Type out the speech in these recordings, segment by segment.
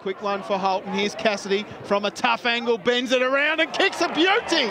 quick one for Holton. Here's Cassidy from a tough angle, bends it around and kicks a beauty.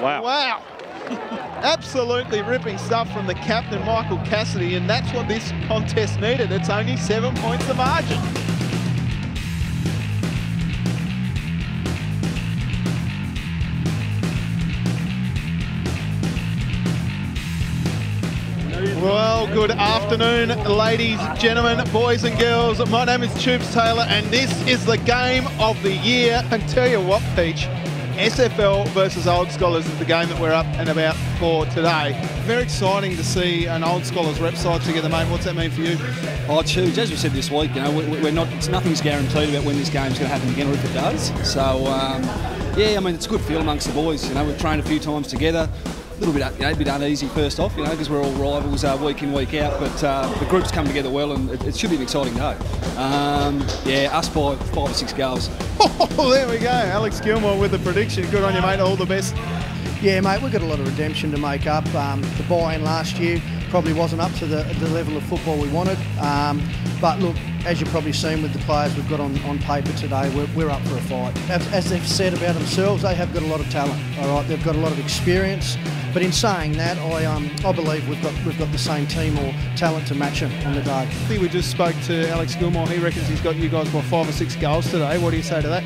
Wow. Wow. Absolutely ripping stuff from the captain, Michael Cassidy, and that's what this contest needed. It's only seven points the margin. Good afternoon, ladies, gentlemen, boys and girls. My name is Tubes Taylor, and this is the game of the year. And tell you what, Peach, SFL versus Old Scholars is the game that we're up and about for today. Very exciting to see an Old Scholars rep side together, mate. What's that mean for you? Oh, Tubes, as we said this week, you know, we- we're not. It's nothing's guaranteed about when this game's going to happen again, or if it does. So, um, yeah, I mean, it's a good feel amongst the boys. You know, we've trained a few times together. A little bit, you know, a bit uneasy first off, you know, because we're all rivals uh, week in, week out. But uh, the group's come together well, and it, it should be an exciting day. Um, yeah, us by five or six goals. Oh, there we go. Alex Gilmore with the prediction. Good on you, mate. All the best. Yeah, mate, we've got a lot of redemption to make up. Um, the buy-in last year probably wasn't up to the, the level of football we wanted. Um, but look, as you've probably seen with the players we've got on, on paper today, we're, we're up for a fight. As, as they've said about themselves, they have got a lot of talent. All right, they've got a lot of experience. But in saying that, I um, I believe we've got we've got the same team or talent to match them on the day. I think we just spoke to Alex Gilmore. He reckons he's got you guys by five or six goals today. What do you say to that?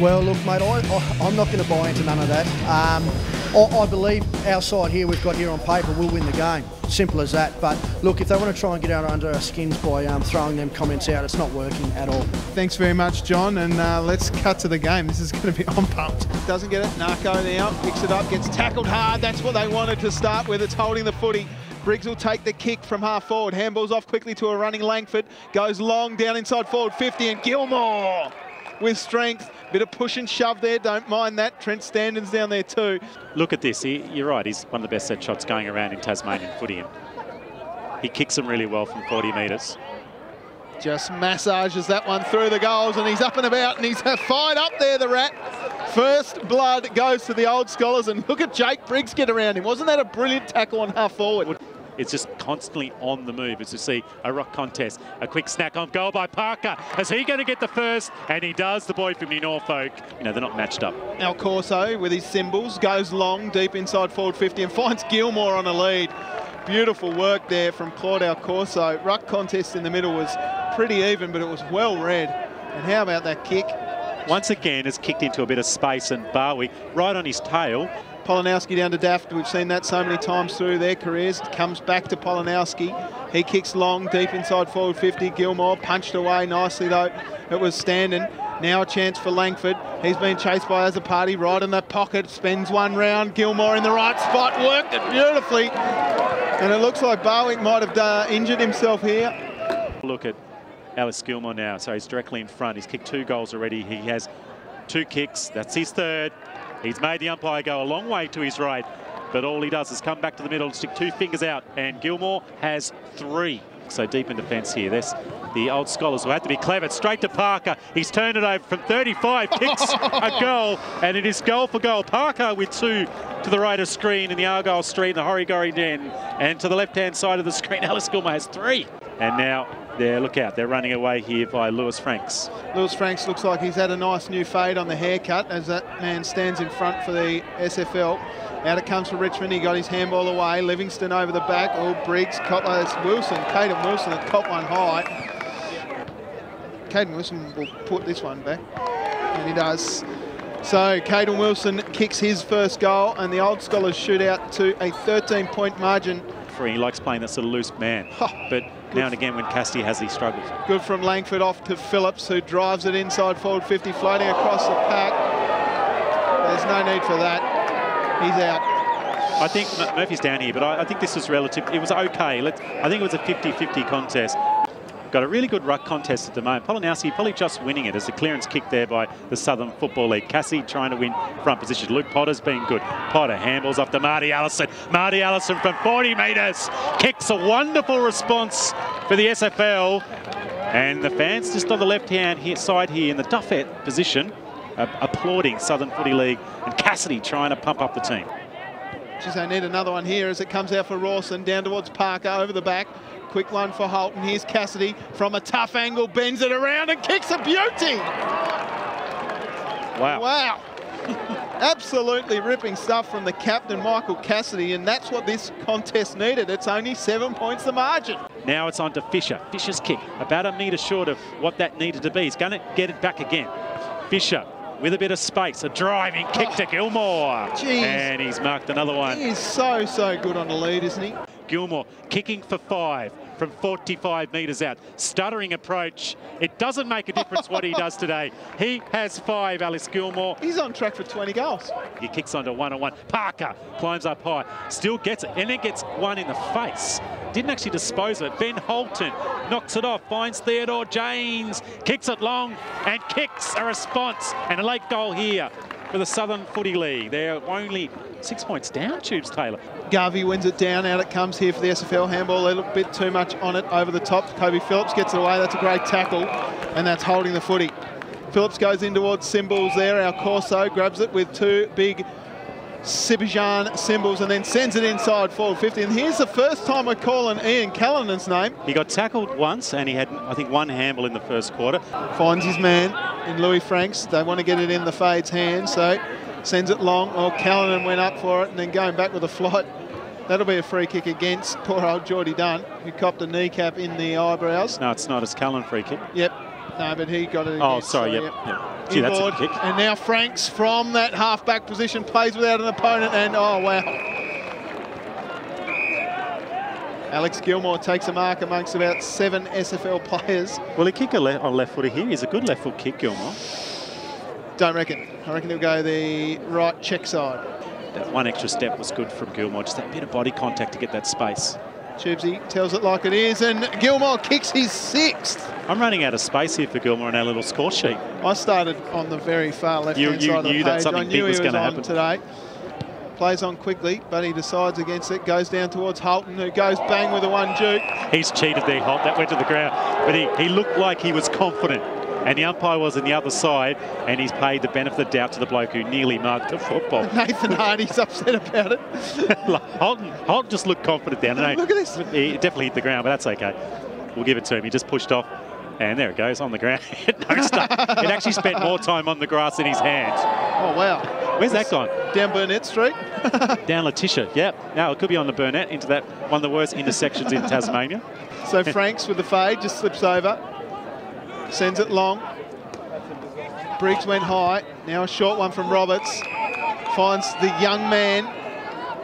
Well, look, mate, I, I, I'm not going to buy into none of that. Um, I, I believe our side here we've got here on paper will win the game. Simple as that. But look, if they want to try and get out under our skins by um, throwing them comments out, it's not working at all. Thanks very much, John, and uh, let's cut to the game. This is going to be on pumped. Doesn't get it. Narco now picks it up, gets tackled hard. That's what they wanted to start with. It's holding the footy. Briggs will take the kick from half forward. Handballs off quickly to a running Langford. Goes long down inside forward 50 and Gilmore with strength. Bit of push and shove there. Don't mind that. Trent Standen's down there too. Look at this. He, you're right. He's one of the best set shots going around in Tasmanian footy. And he kicks them really well from 40 metres. Just massages that one through the goals and he's up and about and he's fired up there, the rat. First blood goes to the old scholars and look at Jake Briggs get around him. Wasn't that a brilliant tackle on half forward? It's just constantly on the move as you see a rock contest. A quick snack on goal by Parker. Is he going to get the first? And he does, the boy from New Norfolk. You know, they're not matched up. Alcorso with his symbols goes long, deep inside forward 50 and finds Gilmore on a lead. Beautiful work there from Claudio Alcorso. Ruck contest in the middle was pretty even, but it was well read. And how about that kick? Once again, it's kicked into a bit of space and Barwick right on his tail. Polanowski down to Daft. We've seen that so many times through their careers. Comes back to Polanowski. He kicks long, deep inside forward 50. Gilmore punched away nicely though. It was standing. Now a chance for Langford. He's been chased by as a party right in the pocket. Spends one round. Gilmore in the right spot. Worked it beautifully. And it looks like Barwick might have uh, injured himself here. Look at Alex Gilmore now. So he's directly in front. He's kicked two goals already. He has two kicks. That's his third. He's made the umpire go a long way to his right, but all he does is come back to the middle, stick two fingers out, and Gilmore has three. So deep in defence here. This the old scholars will have to be clever. Straight to Parker. He's turned it over from 35, kicks a goal, and it is goal for goal. Parker with two to the right of screen in the Argyle Street the Horigori Den, and to the left-hand side of the screen, Alex Gilmore has three. And now they're look out. They're running away here by Lewis Franks. Lewis Franks looks like he's had a nice new fade on the haircut as that man stands in front for the SFL. Out it comes for Richmond. He got his handball away. Livingston over the back. Oh, Briggs, caught uh, it's Wilson. Caden Wilson had top one high. Caden Wilson will put this one back. And he does. So Caden Wilson kicks his first goal and the Old Scholars shoot out to a 13-point margin. Free, He likes playing that sort of loose man. But now and again when Casti has these struggles. Good from Langford off to Phillips, who drives it inside forward 50, floating across the pack. There's no need for that. He's out. I think Murphy's down here, but I, I think this was relative. It was okay. Let's, I think it was a 50-50 contest. Got a really good ruck contest at the moment. Polanowski probably just winning it as a clearance kick there by the Southern Football League. Cassie trying to win front position. Luke Potter's been good. Potter handballs off to Marty Allison. Marty Allison from 40 metres kicks a wonderful response for the SFL. And the fans just on the left-hand side here in the Duffet position uh, applauding Southern Footy League and Cassidy trying to pump up the team. Geez, they need another one here as it comes out for Rawson down towards Parker over the back. quick one for Holton. Here's Cassidy from a tough angle, bends it around and kicks a beauty. Wow. Wow. Absolutely ripping stuff from the captain, Michael Cassidy, and that's what this contest needed. It's only seven points the margin. Now it's on to Fisher. Fisher's kick, about a metre short of what that needed to be. He's going to get it back again. Fisher with a bit of space, a driving kick Oh, to Gilmore. geez. And he's marked another one. He is so, so good on the lead, isn't he? Gilmore kicking for five from 45 metres out. Stuttering approach. It doesn't make a difference what he does today. He has five, Alex Gilmore. He's on track for 20 goals. He kicks onto one-on-one. Parker climbs up high, still gets it, and then gets one in the face. Didn't actually dispose of it. Ben Holton knocks it off, finds Theodore James, kicks it long, and kicks a response. And a late goal here for the Southern Footy League. They're only six points down, Tubes Taylor. Garvey wins it down. Out it comes here for the SFL handball. A little bit too much on it over the top. Kobe Phillips gets it away. That's a great tackle, and that's holding the footy. Phillips goes in towards Symbols there. Alcorso grabs it with two big Zildjian cymbals and then sends it inside forward 50. And here's the first time we're calling Ian Callanan's name. He got tackled once, and he had, I think, one handle in the first quarter. Finds his man in Louis Franks. They want to get it in the Fade's hand, so sends it long. Oh, Callanan went up for it and then going back with a flight. That'll be a free kick against poor old Geordie Dunn, who copped a kneecap in the eyebrows. No, it's not. It's Callan free kick. Yep. No, but he got it. Oh, sorry. Uh, so, Yep. yep. Gee, that's a kick. And now Franks from that half-back position plays without an opponent, and oh wow. Alex Gilmore takes a mark amongst about seven SFL players. Will he kick a le on left footer here? He's a good left foot kick, Gilmore. Don't reckon. I reckon he'll go the right check side. That one extra step was good from Gilmore. Just that bit of body contact to get that space. Tubesy tells it like it is, and Gilmore kicks his sixth. I'm running out of space here for Gilmore on our little score sheet. I started on the very far left You- hand you side of the page. that something I big knew was he was on happen. today. Plays on quickly, but he decides against it. Goes down towards Holton, who goes bang with a one juke. He's cheated there, Holt. That went to the ground. But he, he looked like he was confident. And the umpire was on the other side, and he's paid the benefit of the doubt to the bloke who nearly marked the football. Nathan Hardy's upset about it. Holton, Holton just looked confident down. No, Look at this. He definitely hit the ground, but that's okay. We'll give it to him. He just pushed off, and there it goes on the ground. no stuff. It actually spent more time on the grass in his hands. Oh wow! Where's that gone? Down Burnett Street. Down Letitia. Yep. Now it could be on the Burnett into that one of the worst intersections in Tasmania. So Franks with the fade just slips over, sends it long. Briggs went high. Now a short one from Roberts. Finds the young man,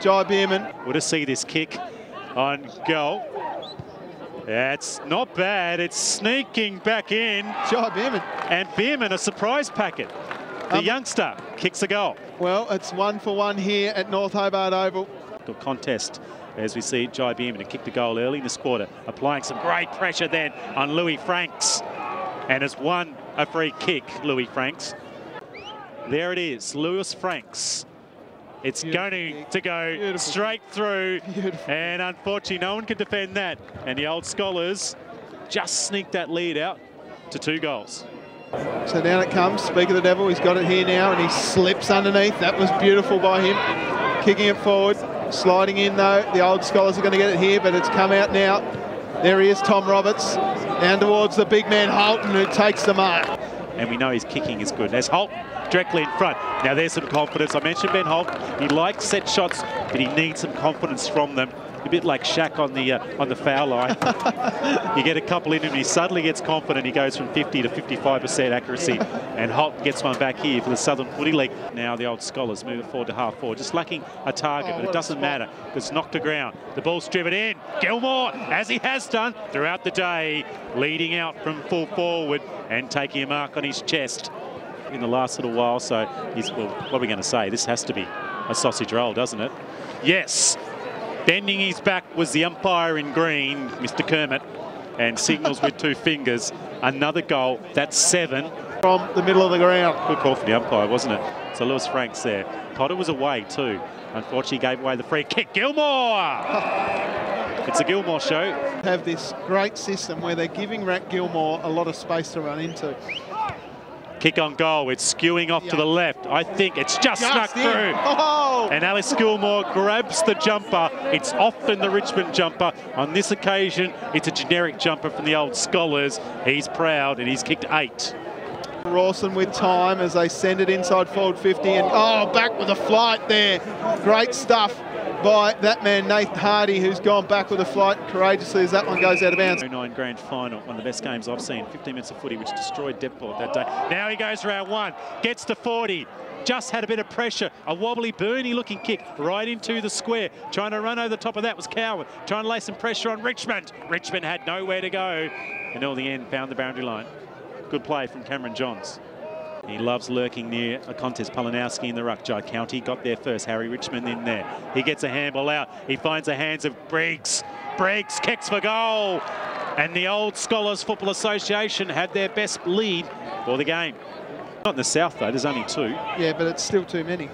Jai Bierman. We'll just see this kick on goal. That's not bad. It's sneaking back in. Jai Bierman. And Bierman, a surprise packet. The Um, youngster kicks a goal. Well, it's one for one here at North Hobart Oval. Good contest as we see Jai Bierman kick the goal early in this quarter, applying some great pressure then on Louis Franks. And has won a free kick, Louis Franks. There it is, Louis Franks. It's Beautiful going kick. to go Beautiful straight through. Beautiful. And unfortunately, no one can defend that. And the old scholars just sneaked that lead out to two goals. So down it comes. Speak of the devil. He's got it here now, and he slips underneath. That was beautiful by him. Kicking it forward. Sliding in though. The old scholars are going to get it here, but it's come out now. There he is, Tom Roberts. Down towards the big man Holton, who takes the mark. and we know his kicking is good. There's Holt directly in front. Now there's some confidence. I mentioned Ben Holt. He likes set shots, but he needs some confidence from them. A bit like Shaq on the uh, on the foul line. you get a couple in him, he suddenly gets confident. He goes from 50 to 55% accuracy. And Holt gets one back here for the Southern Footy League. Now the old scholars move it forward to half forward, just lacking a target, Oh, but it doesn't spot. matter. It's knocked to ground. The ball's driven in. Gilmore, as he has done throughout the day, leading out from full forward and taking a mark on his chest in the last little while. So he's, well, what are we going to say? This has to be a sausage roll, doesn't it? Yes. Bending his back was the umpire in green, Mr. Kermit, and signals with two fingers. Another goal. That's seven. From the middle of the ground. Good call for the umpire, wasn't it? So Lewis Franks there. Potter was away too. Unfortunately, gave away the free kick. Gilmore! it's a Gilmore show. Have this great system where they're giving Rat Gilmore a lot of space to run into. Kick on goal. It's skewing off Yeah. to the left. I think it's just, snuck in. through. Oh! And Alex Gilmore grabs the jumper. It's often the Richmond jumper. On this occasion, it's a generic jumper from the old scholars. He's proud and he's kicked eight. Rawson with time as they send it inside forward 50 and oh back with a flight there great stuff by that man Nathan Hardy who's gone back with a flight courageously as that one goes out of bounds 09 grand final, one of the best games I've seen. 15 minutes of footy, which destroyed Devport that day. Now he goes round one, gets to 40. Just had a bit of pressure. A wobbly, burny looking kick right into the square. Trying to run over the top of that was Cowan. Trying to lay some pressure on Richmond. Richmond had nowhere to go. And all the end found the boundary line. Good play from Cameron Johns. He loves lurking near a contest. Polanowski in the ruck. Jai County got there first. Harry Richmond in there. He gets a handball out. He finds the hands of Briggs. Briggs kicks for goal. And the old Scholars Football Association had their best lead for the game. Not in the south though, there's only two. yeah but it's still too many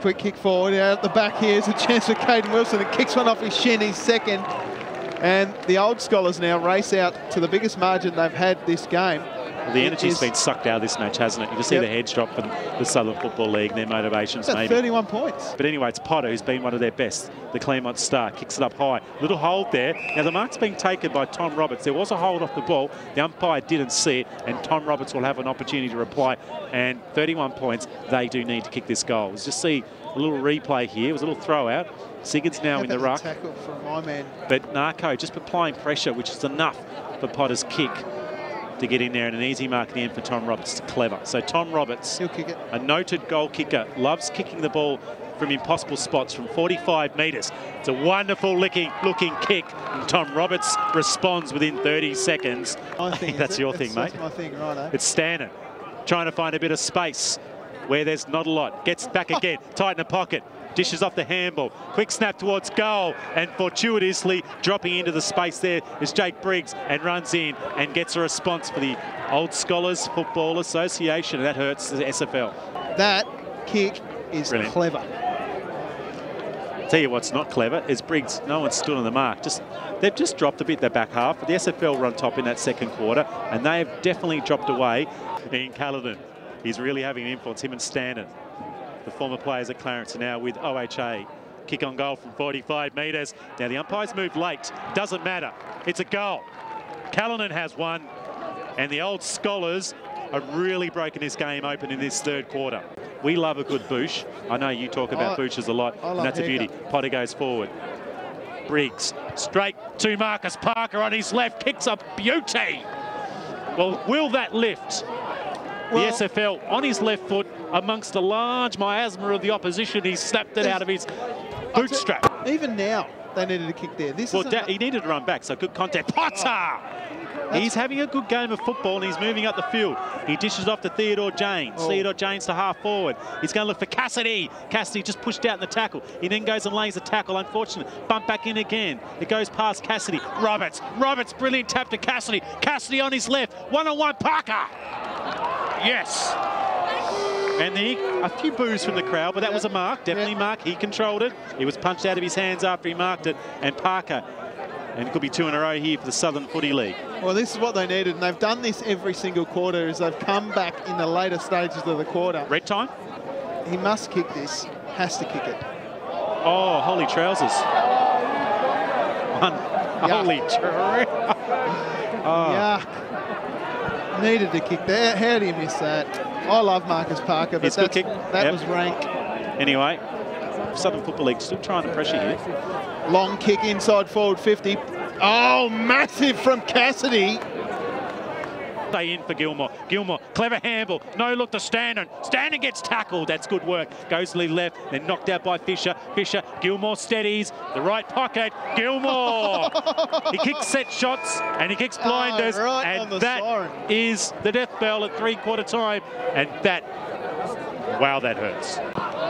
quick kick forward out the back here's a chance for Caden Wilson It kicks one off his shin he's second and the old scholars now race out to the biggest margin they've had this game Well, the energy's is- been sucked out of this match, hasn't it? You can see Yep. the heads drop from the Southern Football League, their motivations About maybe. 31 points But anyway, it's Potter who's been one of their best. The Claremont star kicks it up high. Little hold there. Now the mark's being taken by Tom Roberts. There was a hold off the ball. The umpire didn't see it, and Tom Roberts will have an opportunity to reply. And 31 points, they do need to kick this goal. Let's just see a little replay here. It was a little throw out. Sigurd's now How in the ruck, tackle from my man but Narco just applying pressure, which is enough for Potter's kick to get in there, and an easy mark at the end for Tom Roberts. Clever. So Tom Roberts he'll kick it a noted goal kicker, loves kicking the ball from impossible spots from 45 metres. It's a wonderful looking, looking kick, and Tom Roberts responds within 30 seconds. I think that's your thing, mate. That's my thing, right? Eh? It's Stanton trying to find a bit of space where there's not a lot. Gets back again, tight in the pocket. Dishes off the handball. Quick snap towards goal. And fortuitously dropping into the space there is Jake Briggs and runs in and gets a response for the Old Scholars Football Association. That hurts the SFL. That kick is Brilliant. clever. Tell you what's not clever is Briggs. No one stood on the mark. Just they've just dropped a bit their back half. The SFL were on top in that second quarter, and they have definitely dropped away. Ian Callanan, he's really having an influence. Him and Stanton, the former players at Clarence, are now with OHA. Kick on goal from 45 metres. Now the umpires moved late. Doesn't matter. It's a goal. Callanan has one, and the old scholars are really breaking this game open in this third quarter. We love a good boosh. I know you talk about I- booshes a lot, and that's a beauty. Potter goes forward. Briggs straight to Marcus Parker on his left, kicks a beauty. Well, will that lift? Well- the SFL on his left foot amongst a large miasma of the opposition. He snapped it out of his bootstrap. Even now, they needed a kick there. This well, he needed to run back, so good contact. Potter! He's having a good game of football and he's moving up the field. He dishes off to Theodore James. Oh. Theodore James to half forward. He's going to look for Cassidy. Cassidy just pushed out in the tackle. He then goes and lays the tackle. Unfortunate. Bump back in again. It goes past Cassidy. Roberts. Roberts. Brilliant tap to Cassidy. Cassidy on his left. One on one. Parker. Yes. And the, a few boos from the crowd, but that was a mark. Definitely Yeah. mark. He controlled it. He was punched out of his hands after he marked it. And Parker and it could be two in a row here for the Southern Footy League. well, this is what they needed, and they've done this every single quarter. As they've come back in the later stages of the quarter, Red time? he must kick this. Has to kick it. Oh, holy trousers. One. Holy trousers. oh, Yuck. Needed to kick that. How do you miss that? I love Marcus Parker, but It's that's- kick. that Yep. was rank. Anyway, Southern Football League still trying to pressure here. Long kick inside forward 50. Oh, massive from Cassidy. Stay in for Gilmore. Gilmore, clever handle. No look to Standon. Standon gets tackled. That's good work. Goes to the left, then knocked out by Fisher. Fisher, Gilmore steadies. The right pocket. Gilmore. he kicks set shots and he kicks blinders. Oh, right and that is the death bell at three quarter time. And that, wow, that hurts.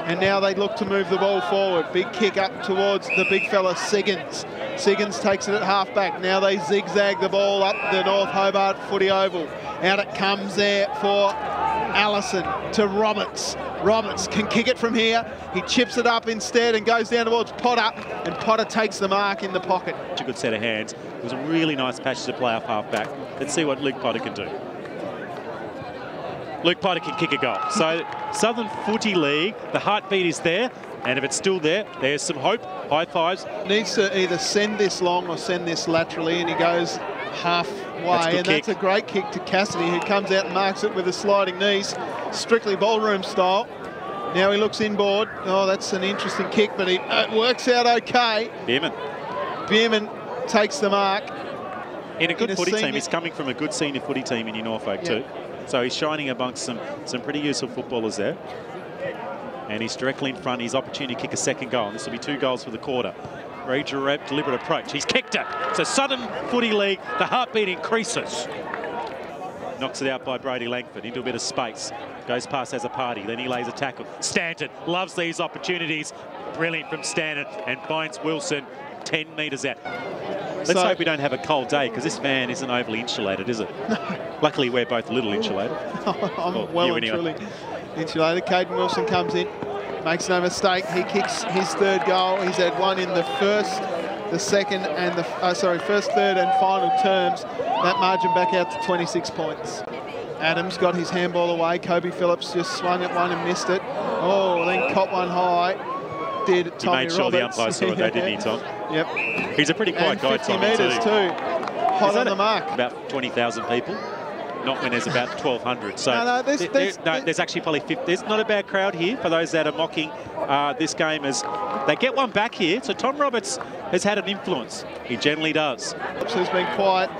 And now they look to move the ball forward. Big kick up towards the big fella, Siggins. Siggins takes it at half back. Now they zigzag the ball up the North Hobart footy oval. Out it comes there for Allison to Roberts. Roberts can kick it from here. He chips it up instead and goes down towards Potter. And Potter takes the mark in the pocket. Such a good set of hands. It was a really nice passage to play off half back. Let's see what Luke Potter can do. Luke Potter can kick a goal. So Southern Footy League, the heartbeat is there. And if it's still there, there's some hope. High fives. Needs to either send this long or send this laterally, and he goes halfway. That's and kick. that's a great kick to Cassidy, who comes out and marks it with a sliding knees, strictly ballroom style. Now he looks inboard. Oh, that's an interesting kick, but he, it works out okay. Bierman. Bierman takes the mark. In a good In a footy senior- team. He's coming from a good senior footy team in New Norfolk Yeah. too. So he's shining amongst some, some pretty useful footballers there. And he's directly in front. His opportunity to kick a second goal. This will be two goals for the quarter. Very direct, deliberate approach. He's kicked it. So Southern Footy League, the heartbeat increases. Knocks it out by Brady Langford into a bit of space. Goes past as a party. Then he lays a tackle. Stanton loves these opportunities. Brilliant from Stanton and finds Wilson 10 metres out. Let's So- hope we don't have a cold day because this van isn't overly insulated, is it? Luckily, we're both a little insulated. I'm Well, well and anyway. truly insulated. Caden Wilson comes in, makes no mistake. He kicks his third goal. He's had one in the first, the second, and the uh, sorry, first, third, and final terms. That margin back out to 26 points. Adams got his handball away. Kobe Phillips just swung at one and missed it. Oh, then caught one high. Did He Tommy made sure the Roberts. umpire saw it, though, didn't he, Tom? Yep. He's a pretty quiet And guy, 50 Tommy, metres too. too. Hot on the mark. About 20,000 people. Not when there's about 1,200. So No, no, there's- there- there's- there- no, there's actually probably 50. There's not a bad crowd here for those that are mocking uh, this game as they get one back here. So Tom Roberts has had an influence. He generally does. Phillips has been quiet,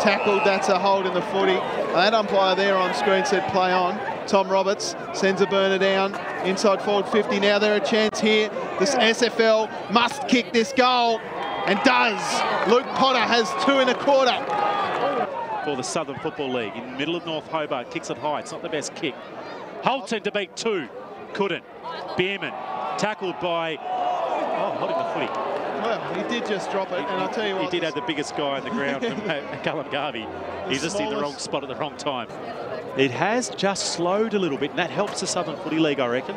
tackled, that's a hold in the footy. That umpire there on screen said play on. Tom Roberts sends a burner down, inside forward 50. Now there a chance here. This SFL must kick this goal, and does. Luke Potter has two and a quarter. For the Southern Football League in the middle of North Hobart. Kicks it high. It's not the best kick. Holton to beat two. Couldn't. Bierman tackled by. Oh, holding the footy. Well, he did just drop it, and I'll tell you what. He did have the biggest guy on the ground from uh, Callum Garvey. He's just in the wrong spot at the wrong time. It has just slowed a little bit, and that helps the Southern Footy League, I reckon.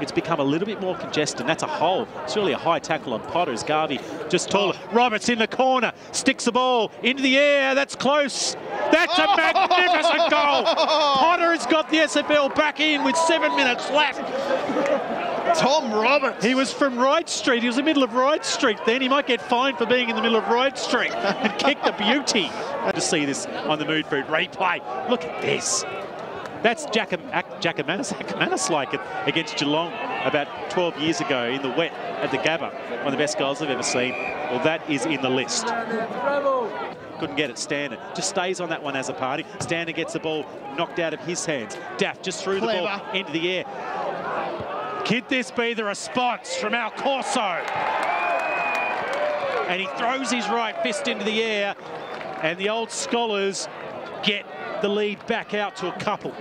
It's become a little bit more congested. That's a hole. It's really a high tackle on Potter as Garvey just taller. Oh. Roberts in the corner, sticks the ball into the air. That's close. That's a oh. magnificent goal. Potter has got the SFL back in with seven minutes left. Tom Roberts. He was from Wright Street. He was in the middle of Wright Street then. He might get fined for being in the middle of Wright Street and kicked a beauty. To see this on the Mood Food replay. Look at this. That's Jack Akermanis, Akermanis like it against Geelong about 12 years ago in the wet at the Gabba. One of the best goals I've ever seen. Well, that is in the list. Couldn't get it. Standard just stays on that one as a party. Standard gets the ball knocked out of his hands. Daft just threw the ball Clever. into the air. Could this be the response from Alcorso? And he throws his right fist into the air, and the old scholars get the lead back out to a couple.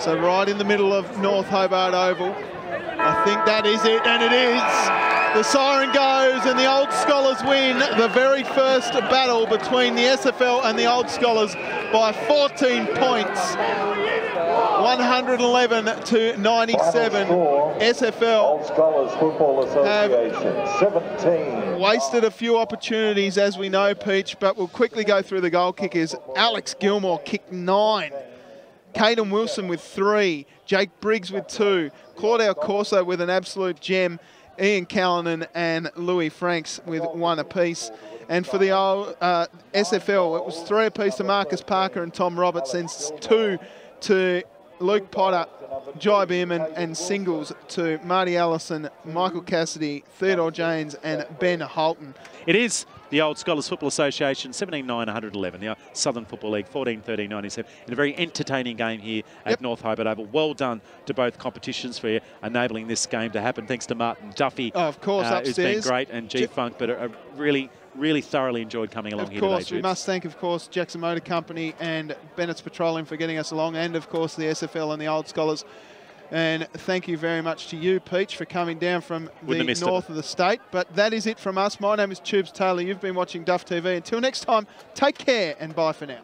So right in the middle of North Hobart Oval. I think that is it, and it is. The siren goes and the Old Scholars win the very first battle between the SFL and the Old Scholars by 14 points. 111 to 97. SFL Old Scholars Football Association, 17. wasted a few opportunities, as we know, Peach, but we'll quickly go through the goal kickers. Alex Gilmore kicked nine. Caden Wilson with three. Jake Briggs with two. Claudio Corso with an absolute gem. Ian Callanan and Louis Franks with one apiece. And for the old, uh, SFL, it was three apiece to Marcus Parker and Tom Roberts, and two to Luke Potter, Jai Bierman, and singles to Marty Allison, Michael Cassidy, Theodore James, and Ben Holton. It is the Old Scholars Football Association, 17 9 111. The Southern Football League, 14 13 97. In a very entertaining game here at Yep. North Hobart Oval. Well done to both competitions for enabling this game to happen. Thanks to Martin Duffy. Oh, of course, uh, who's been great, and G J- Funk, but I really, really thoroughly enjoyed coming along Of here course, today, we must thank, of course, Jackson Motor Company and Bennett's Petroleum for getting us along, and of course the SFL and the Old Scholars. And thank you very much to you, Peach, for coming down from Wouldn't the missed it. north of the state. But that is it from us. My name is Tubes Taylor. You've been watching Duff TV. Until next time, take care and bye for now.